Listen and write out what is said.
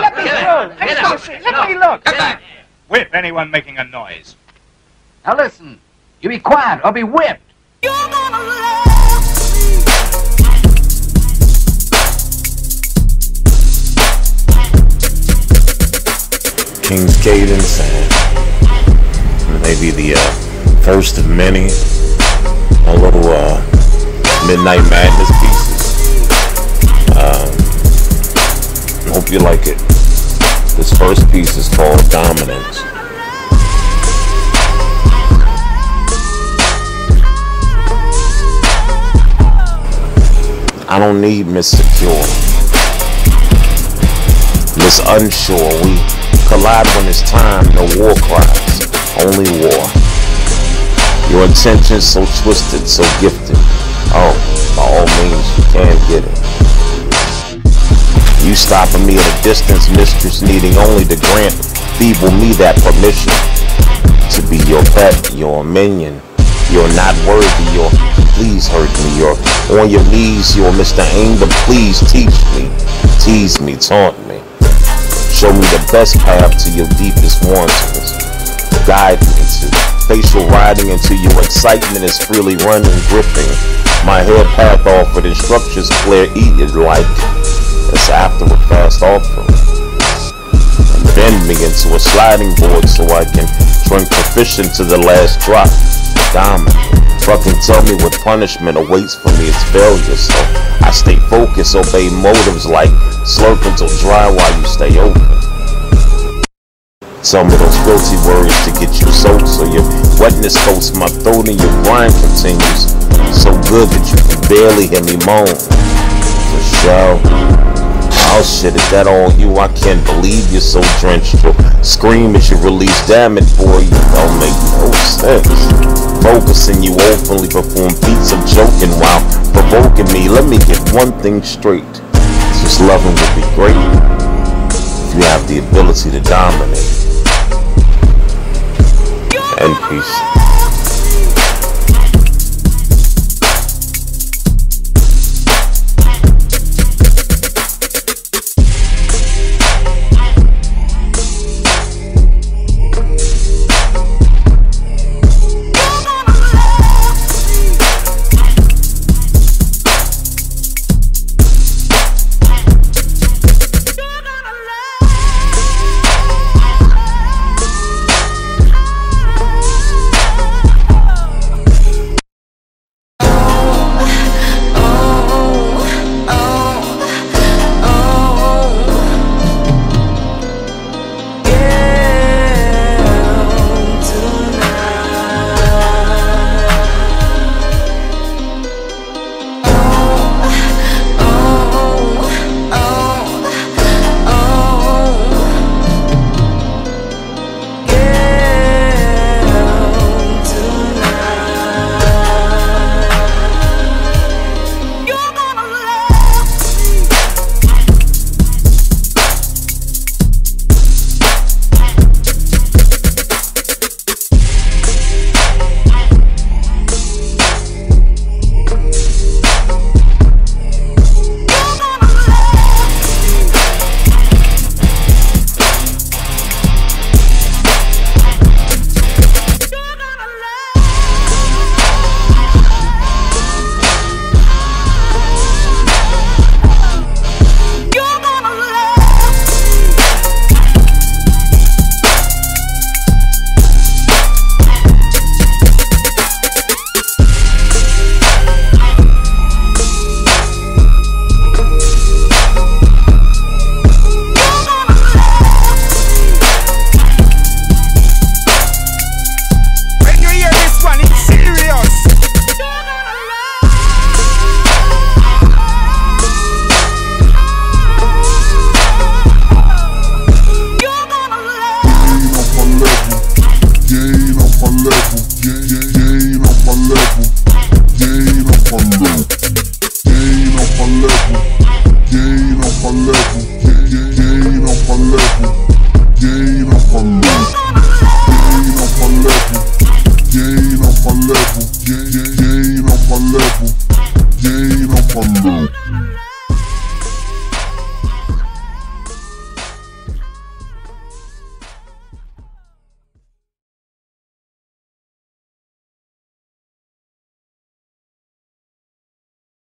let me Get through. out. Let me out. see. Let me look. Come back. Whip anyone making a noise. Now listen. You be quiet or be whipped. Kings Kadence and maybe the uh, first of many a little uh, Midnight Madness hope you like it. This first piece is called Dominance. I don't need Miss Secure. Miss Unsure, we collide when it's time, no war cries, only war. Your intentions so twisted, so gifted. Oh, by all means, you can get it. Stopping me at a distance, mistress, needing only to grant feeble me that permission to be your pet, your minion. You're not worthy, you're please hurt me. You're on your knees, you're Mr. Anger, please teach me, tease me, taunt me. Show me the best path to your deepest wantings. Guide me to facial riding until your excitement is freely running, gripping. My head path off with instructions clear, eat it like it's afterward fast offering. And bend me into a sliding board so I can drink proficient to the last drop. Diamond. Fucking tell me what punishment awaits for me is failure, so I stay focused, obey motives like slurp until dry while you stay open. Tell me those guilty words to get you soaked so your wetness coats my throat and your grind continues. So good that you can barely hear me moan. For. Oh shit, is that all you? I can't believe you're so drenched. You'll scream as you release, damn it, boy, you don't make no sense. Focusing you openly perform feats of joking while provoking me. Let me get one thing straight. Just loving would be great if you have the ability to dominate. And peace. level. Gain off my level. Gain off my level. Gain off my level. Gain off my level. Gain off my level. Gain off my level. Gain off my level.